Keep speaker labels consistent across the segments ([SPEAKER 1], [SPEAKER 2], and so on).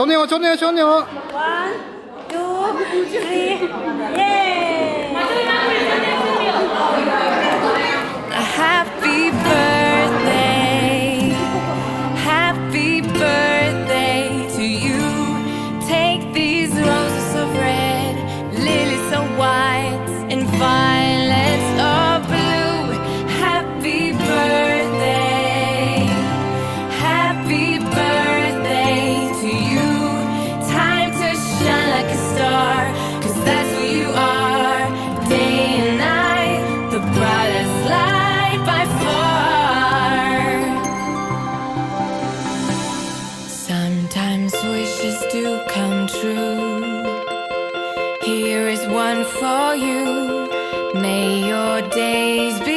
[SPEAKER 1] 少年，少年，少年！弯腰注意。Here is one for you. May your days be.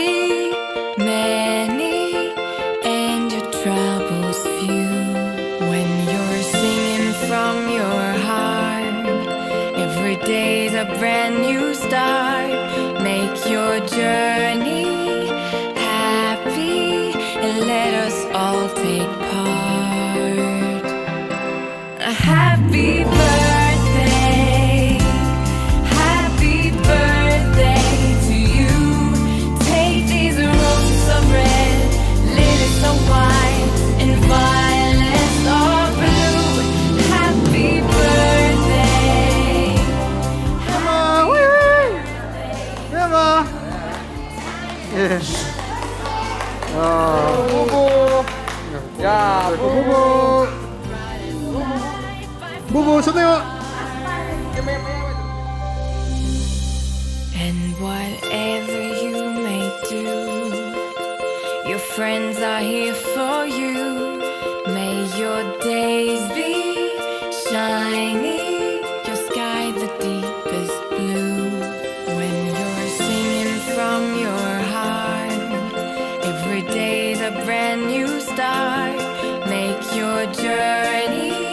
[SPEAKER 1] And whatever you may do, your friends are here for you. May your days be shiny, your sky the deepest blue. When you're singing from your heart, every day's a brand new start. Make your journey.